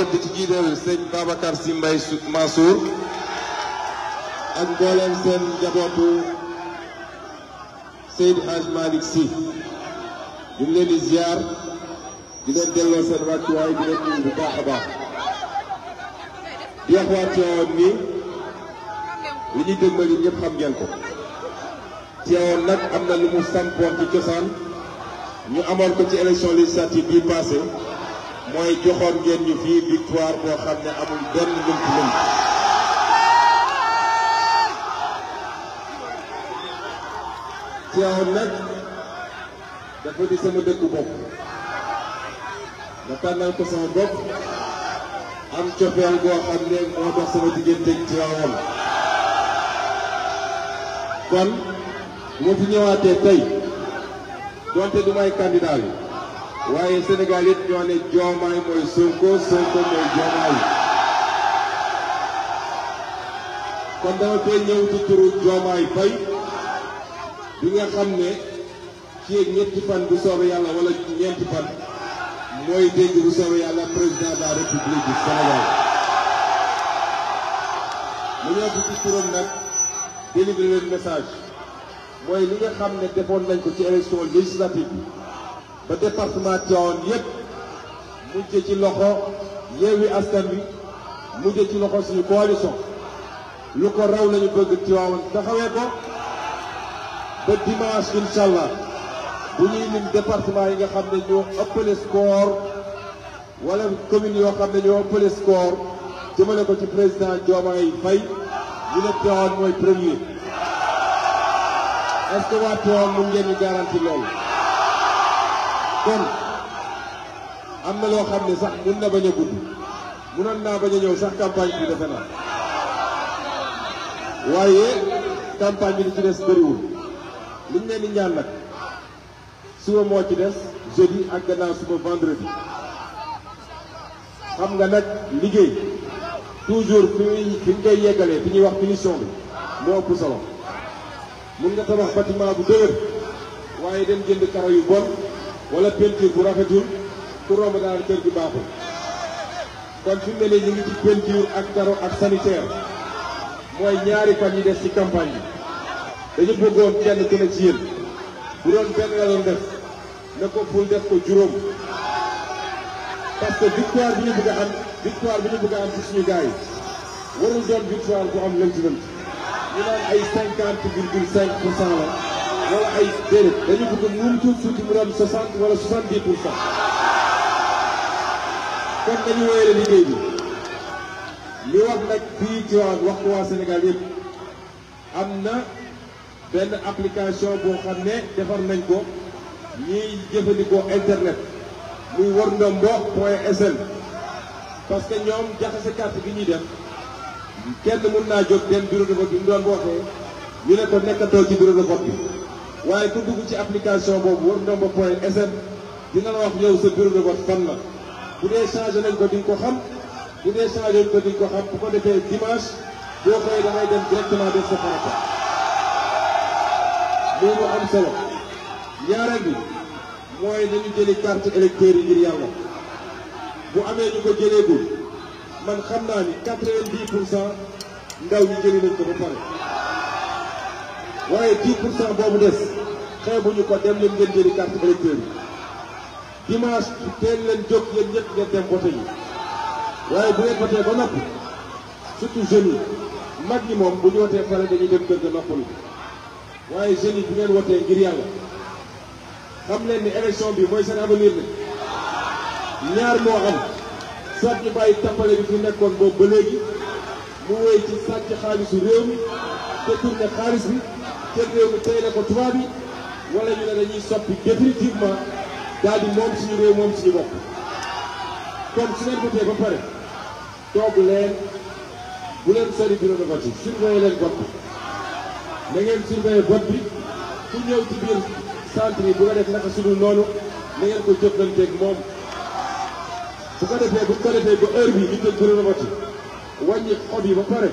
jëm di ci jiital sëñ Babacar Sy Mbaye Mansour ak mboolem seen njabootu Seydi Hadj Malick Sy ñu ngi leen di ziar di leen delloo seen wàccuwaay di leen nuyu bu baax a baax di wax waa Tiwaawan ni li ñuy déglu ñun ñëpp xam ngeen ko Tiwaawan nag am na lu mu sampoon ci cosaan ñu amoon ko ci élection législative bii passé mooy joxoon ngeen ñu fii victoire boo xam ne amul benn lënt-lënt. Tiwaawan nag dafa di sama dëkku bopp ma tànnal ko sama bopp am cofeel boo xam ne moo dox sama diggante ak Tiwaawan kon bu ma fi ñëwaatee tey donte du may candidat bi waaye Sénégal it ñoo ne Diomaye mooy Sonko Sonko mooy Diomaye kon dama fee ñëw ci turu Diomaye Faye bi nga xam ne ci ñetti fan bu soobee yàlla wala ñeenti fan mooy dégg bu soobee yàlla président de la république du Sénégal mu ñëw ci turam nag délivrer leen message mooy li nga xam ne defoon nañ ko ci élection législative bi ba département Tivaouane yépp mujj ci loxo Yewwi Askan Wi mujj ci loxo suñu coalition lu ko raw lañu bëgg Tivaouane taxawee ko ba dimanche incha allah bu ñuy lim département yi nga xam ne ñoo ëppale score wala commune yoo xam ne ñoo ëppale score jëmale ko ci président Diomaye Faye ñu ne Tivaouane mooy premier est-ce que waa Tivaouane mun ngeen ñu garanti loolu kon am na loo xam ne sax mun na bañ a gudd munoon naa bañ a ñëw sax campagne bi defe naa waaye campagne bi di ci des bëriwul liñ leen di ñaan nag suba moo ci des jeudi ak gannaaw suba vendredi xam nga nag liggéey toujours fi muy fi ñu koy yeggalee fi ñuy wax finition bi moo ëpp solo mun nga tabax bâtiment bu dëgër waaye dem jënd karo yu bon wala peinture bu rafetul ku romb daal kër gi baaxul kon fi mu ne ñu ngi ci peinture ak taro ak sanitaire mooy ñaari fan yi des ci campagne yi dañu bëggoon kenn ku ne ci yéen bu doon benn la doon def na ko ful def ko juróom parce que victoire bi ñu bëgg a am victoire bi ñu bëgg a am ci suñu gars yi warul doon victoire bu am lënt lënt ñu naan ay cinquante virgule cinq pour cent la wala ay déedéet dañu bëgg mu tuut tuuti mu doon soixante wala soixante dix pour cent kon dañu wéyale liggéey bi li wax nag fii ci wax wax ko waa Sénégal yëpp am na. benn application boo xam ne defar nañ ko ñiy jëfandikoo internet muy war ndombo point sn parce que ñoom jaxase carte gi ñuy def kenn mun naa jóg dem bureau de vote bi mu doon wootee ñu ne ko nekkatoo ci bureau de vote bi waaye ku dugg ci application boobu war ndombo point sn dina la wax yow sa bureau de vote fan la bu dee changé nañ ko di nga ko xam bu dee changé ko di ko xam bu ko defee dimanche boo koy da ngay dem directement def sa farata loolu am solo ñaareel bi mooy nañu jëli carte électeur yi ngir yàlla bu amee ñu ko jëleegul man xam naa ni quatre-vingt-dix pour cent ndaw ñi jëli nañ ko ba pare waaye dix pour cent boobu des xeebuñu ko dem leen ngeen jëli carte électeur yi dimanche teel leen jóg yéen ñëpp ngeen dem voté yi waaye bu ngeen voté ba noppi surtout jeunes yi mag ñi moom bu ñu wotee pare dañuy dem kër ga noppalu waaye jeunes yi bu ngeen wotee ngir yàlla xam leen ni élection bi mooy seen avenir ne ñaar moo am soit ñu bàyyi tappale bi fi nekkoon boobu ba léegi mu wéy ci sàcc xaalisu réew mi te tourné xaalis bi jël réew mi tey la ko tubaab yi wala ñu ne dañuy soppi définitivement daal di moom suñu réew moom suñu bopp kon su ngeen votee ba pare toog leen bu leen sori bureau de vote yi surveiller leen vote bi na ngeen surveiller vote bi ku ñëw ci biir centre yi bu ko def naka sudul noonu na ngeen ko jëflanteeg moom bu ko defee bu ko defee ba heure bi ñu jël bureau de vote yi wàññi xob yi ba pare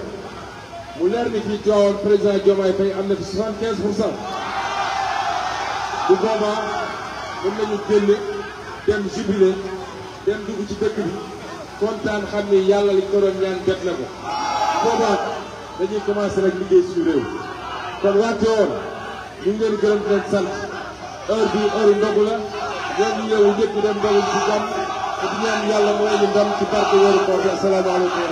mu leer ni fii Tivaouane président Diomaye Faye am na fi 75 pour cent bu boobaa mën nañu génn dem jubilé dem dugg ci dëkk bi kontaan xam ni yàlla li ko doon ñaan jot na ko boobaa dañuy commencé rek liggéey suñu réew kon waa Tivaouane ñu ngi leen gërëm di leen sant heure bi heure ndogu la ngeen yeewu ñëpp dem ndogu ci jàmm te di ñaan yàlla mooy ñu ndam ci barke weeru koor bi asalaamaaleykum